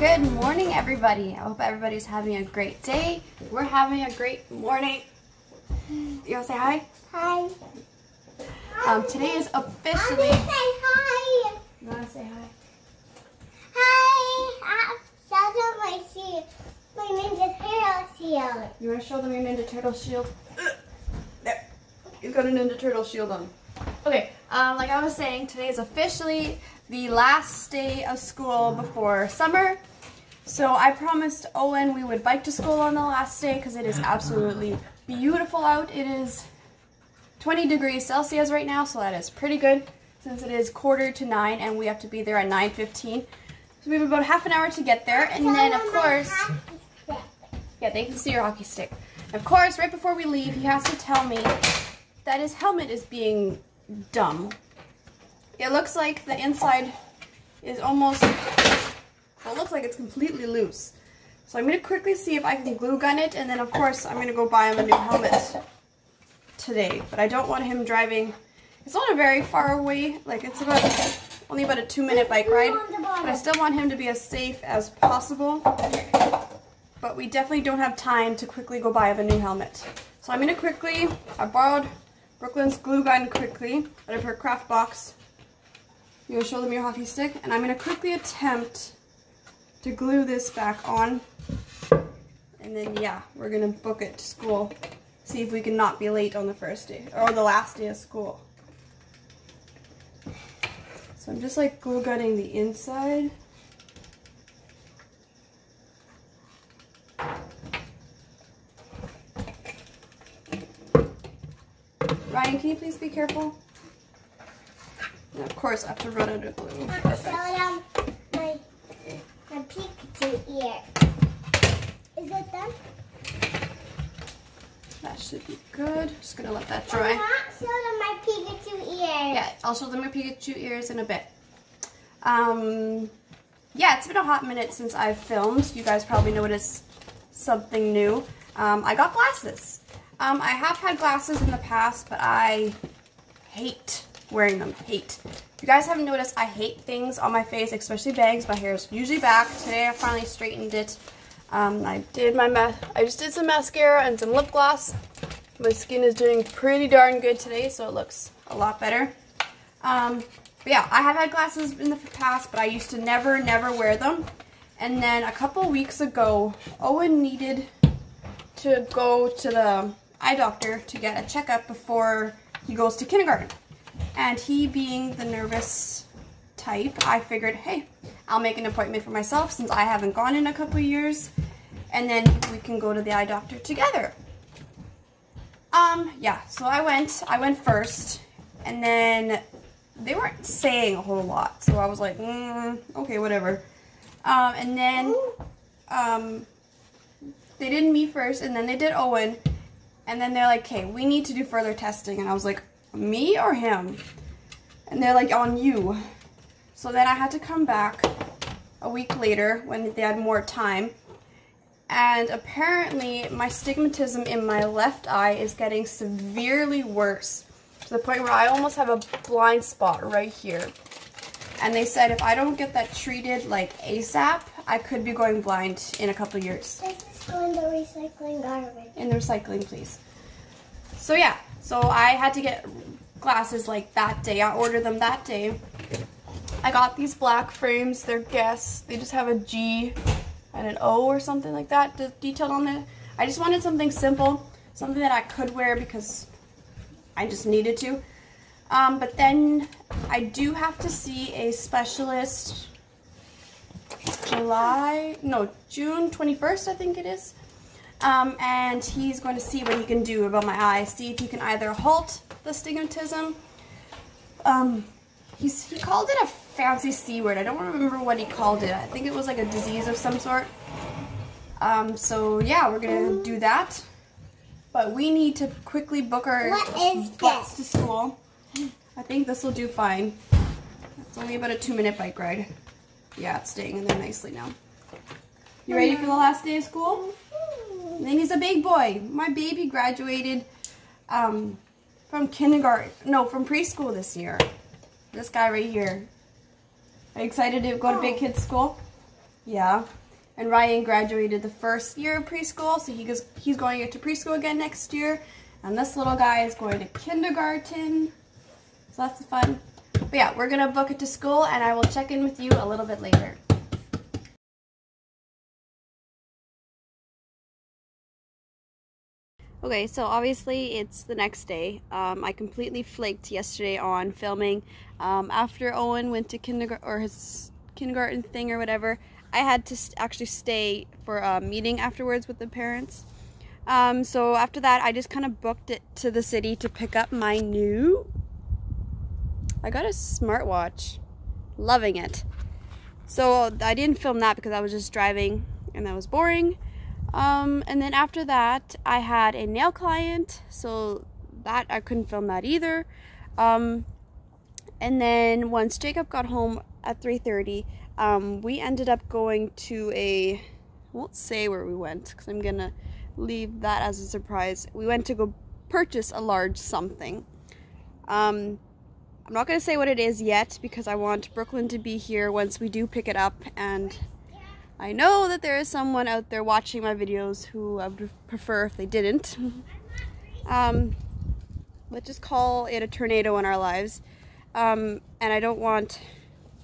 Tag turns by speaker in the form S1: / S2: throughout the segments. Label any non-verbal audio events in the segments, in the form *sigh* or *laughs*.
S1: Good morning, everybody. I hope everybody's having a great day. We're having a great morning. You want to say hi?
S2: Hi.
S1: Um, today is officially.
S2: Mommy, say hi.
S1: You want to say hi?
S2: Hi. I'm Shadow my shield. My Ninja Turtle shield.
S1: You want to show them your Ninja Turtle shield? There. You've got a Ninja Turtle shield on. Okay, um, like I was saying, today is officially the last day of school before summer. So I promised Owen we would bike to school on the last day because it is absolutely beautiful out. It is 20 degrees Celsius right now, so that is pretty good since it is quarter to nine and we have to be there at 9.15. So we have about half an hour to get there. And then, of course, yeah, they can see your hockey stick. Of course, right before we leave, he has to tell me that his helmet is being dumb. It looks like the inside is almost, well, it looks like it's completely loose. So I'm going to quickly see if I can glue gun it, and then of course I'm going to go buy him a new helmet today. But I don't want him driving, it's not a very far away, like it's about, only about a two minute bike ride. But I still want him to be as safe as possible. But we definitely don't have time to quickly go buy him a new helmet. So I'm going to quickly, I borrowed Brooklyn's glue gun quickly out of her craft box. You show them your hockey stick? And I'm going to quickly attempt to glue this back on. And then, yeah, we're going to book it to school. See if we can not be late on the first day, or the last day of school. So I'm just like glue gunning the inside. Ryan, can you please be careful? And of course, I have to run out of glue.
S2: Show
S1: Perfect.
S2: them my, my Pikachu ear. Is it done?
S1: That should be good. Just gonna let that dry.
S2: Them my Pikachu ear.
S1: Yeah, I'll show them your Pikachu ears in a bit. Um, yeah, it's been a hot minute since I've filmed. You guys probably noticed something new. Um, I got glasses. Um, I have had glasses in the past, but I hate wearing them. Hate. If you guys haven't noticed, I hate things on my face, especially bags. My hair is usually back. Today I finally straightened it. Um, I did my I just did some mascara and some lip gloss. My skin is doing pretty darn good today, so it looks a lot better. Um, but yeah, I have had glasses in the past, but I used to never, never wear them. And then a couple weeks ago, Owen needed to go to the eye doctor to get a checkup before he goes to kindergarten. And he being the nervous type, I figured, hey, I'll make an appointment for myself since I haven't gone in a couple years. And then we can go to the eye doctor together. Um, yeah, so I went, I went first, and then they weren't saying a whole lot, so I was like, mm, okay, whatever. Um, and then, um, they did me first, and then they did Owen, and then they're like, okay, we need to do further testing, and I was like, me or him? And they're like, on you. So then I had to come back a week later when they had more time, and apparently my stigmatism in my left eye is getting severely worse to the point where I almost have a blind spot right here. And they said if I don't get that treated like ASAP, I could be going blind in a couple years.
S2: This is going to recycling garbage.
S1: In the recycling, please. So yeah, so I had to get glasses like that day. I ordered them that day. I got these black frames. They're Guess. They just have a G and an O or something like that de- detailed on it. I just wanted something simple, something that I could wear because I just needed to. Um, but then I do have to see a specialist July, no, June 21st, I think it is. Um, and he's going to see what he can do about my eye, see if he can either halt the stigmatism. Um, he's, he called it a fancy C word. I don't remember what he called it. I think it was like a disease of some sort. Um, so yeah, we're going to do that. But we need to quickly book our butts to school. I think this will do fine. It's only about a two minute bike ride. Yeah, it's staying in there nicely now. You ready for the last day of school? And then he's a big boy. My baby graduated um, from kindergarten, no, from preschool this year. This guy right here. Are you excited to go to big kids school? Yeah. And Ryan graduated the first year of preschool, so he goes he's going to preschool again next year. And this little guy is going to kindergarten. So that's fun. But yeah, we're gonna book it to school and I will check in with you a little bit later. Okay, so obviously it's the next day. Um, I completely flaked yesterday on filming. Um, after Owen went to kindergarten or his kindergarten thing or whatever, I had to st actually stay for a meeting afterwards with the parents. Um, so after that, I just kind of booked it to the city to pick up my new. I got a smartwatch, loving it. So I didn't film that because I was just driving and that was boring. Um, and then after that, I had a nail client, so that I couldn't film that either. Um, and then once Jacob got home at 3:30, um, we ended up going to a. I won't say where we went because I'm gonna leave that as a surprise. We went to go purchase a large something. Um, I'm not gonna say what it is yet because I want Brooklyn to be here once we do pick it up and I know that there is someone out there watching my videos who I would prefer if they didn't. *laughs* um, let's just call it a tornado in our lives. Um, and I don't want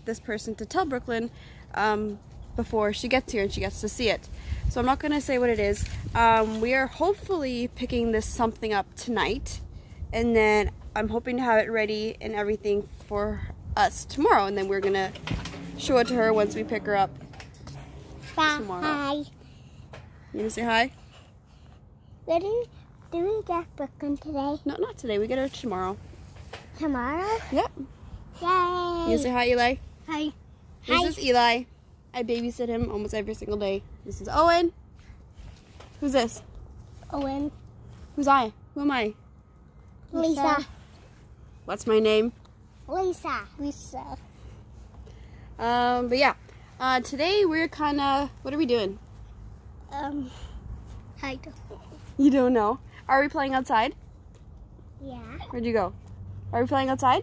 S1: this person to tell Brooklyn um, before she gets here and she gets to see it. So I'm not going to say what it is. Um, we are hopefully picking this something up tonight. And then I'm hoping to have it ready and everything for us tomorrow. And then we're going to show it to her once we pick her up tomorrow.
S2: Hi.
S1: You gonna say hi?
S2: Did we, did we get Brooklyn today?
S1: No, not today. We get her tomorrow.
S2: Tomorrow?
S1: Yep.
S2: Yay!
S1: You say hi, Eli?
S2: Hi.
S1: This
S2: Hi.
S1: is Eli. I babysit him almost every single day. This is Owen. Who's this?
S2: Owen.
S1: Who's I? Who am I?
S2: Lisa.
S1: What's my name?
S2: Lisa. Lisa.
S1: Um, but yeah. Uh, today we're kind of. What are we doing?
S2: Um. Hi.
S1: You don't know. Are we playing outside?
S2: Yeah.
S1: Where'd you go? Are we playing outside?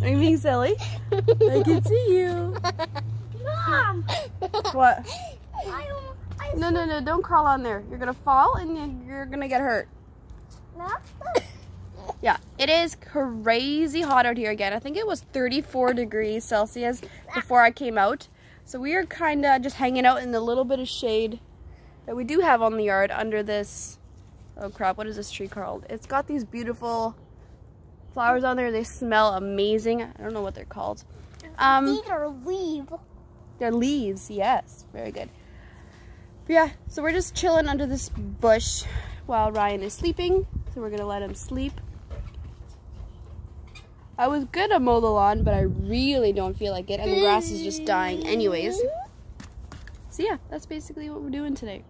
S1: Are you being silly? I can see you.
S2: Mom.
S1: What?
S2: I, I,
S1: No, no, no! Don't crawl on there. You're gonna fall and you're gonna get hurt.
S2: no.
S1: Yeah, it is crazy hot out here again. I think it was 34 degrees Celsius before I came out. So we are kind of just hanging out in the little bit of shade that we do have on the yard under this. Oh crap! What is this tree called? It's got these beautiful flowers on there. They smell amazing. I don't know what they're called. Um,
S2: These are leaves.
S1: they're leaves. Yes, very good. But yeah, so we're just chilling under this bush while Ryan is sleeping. So we're gonna let him sleep. I was gonna mow the lawn, but I really don't feel like it, and the grass is just dying anyways. So yeah, that's basically what we're doing today.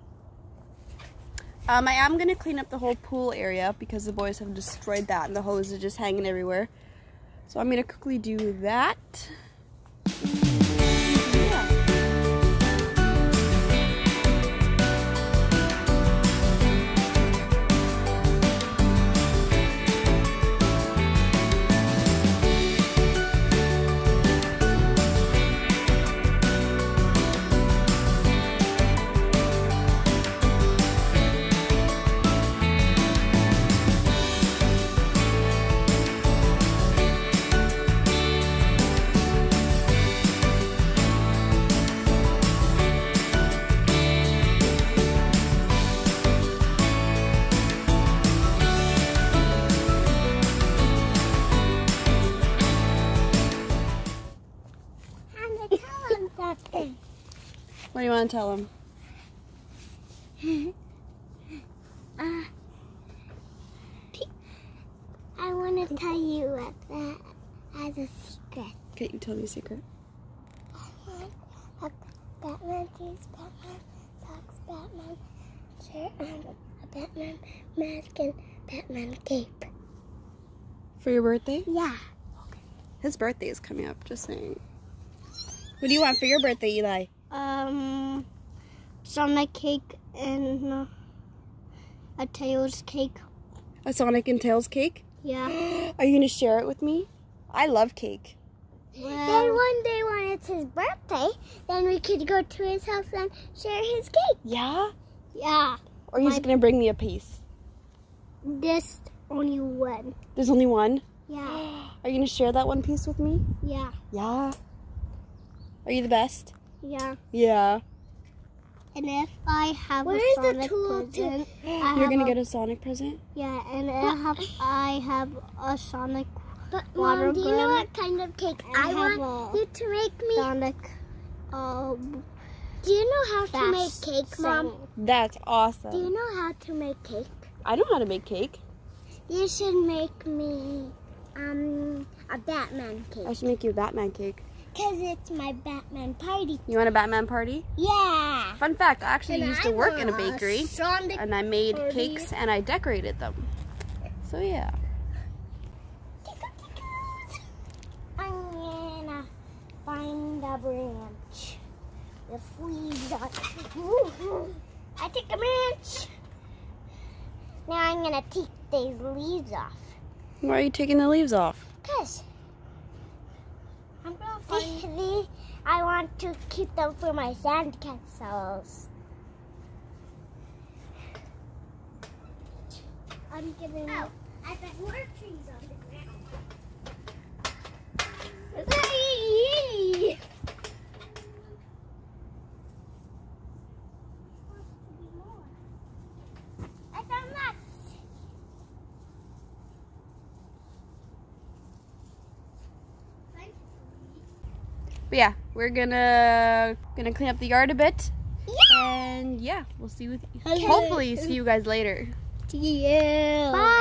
S1: Um, I am gonna clean up the whole pool area because the boys have destroyed that, and the hose is just hanging everywhere. So I'm gonna quickly do that. What do want to tell him? *laughs*
S2: Uh, I want to tell you what that as a secret.
S1: Okay, you tell me a secret.
S2: A Batman jeans, Batman socks, Batman shirt, and a Batman mask and Batman cape.
S1: For your birthday?
S2: Yeah.
S1: His birthday is coming up, just saying. What do you want for your birthday, Eli?
S2: Um, Sonic cake and uh, a Tails cake.
S1: A Sonic and Tails cake?
S2: Yeah. *gasps*
S1: Are you going to share it with me? I love cake.
S2: Then one day when it's his birthday, then we could go to his house and share his cake.
S1: Yeah?
S2: Yeah.
S1: Or you're gonna bring me a piece?
S2: This only one.
S1: There's only one?
S2: Yeah. *gasps*
S1: Are you gonna share that one piece with me?
S2: Yeah.
S1: Yeah. Are you the best?
S2: Yeah.
S1: Yeah.
S2: And if I have
S3: Where
S2: a
S3: is the
S2: Sonic
S3: tool
S2: present, I
S1: You're gonna
S2: a-
S1: get a Sonic present?
S2: Yeah, and I have I have a Sonic
S3: But
S2: Water
S3: mom, do you know what kind of cake
S2: I
S3: I,
S2: have
S3: want you to make me?
S2: Sonic uh
S3: Do you know how to make cake, mom?
S2: thing.
S1: That's
S3: Do you know how to make cake?
S1: I know how to make cake.
S3: You should make me um a Batman cake.
S1: I should make you a Batman cake.
S3: Cause it's my Batman party.
S1: You want a Batman party?
S3: Yeah.
S1: Fun fact, I actually
S3: And
S1: used
S3: I
S1: to work in a bakery
S3: Sonic
S1: and I made
S3: party.
S1: cakes and I decorated them. So yeah.
S3: I'm gonna find a branch with leaves on. I take a branch. Now I'm gonna take these leaves off.
S1: Why are you taking the leaves off?
S3: Cause want to keep them for my sand castles. I'm giving. Oh, I bet more trees on the ground. Yay! I found nuts.
S1: But yeah, we're gonna gonna clean up the yard a bit.
S3: Yeah.
S1: And yeah, we'll see with
S3: Okay.
S1: hopefully see you guys later.
S3: Yeah. Bye.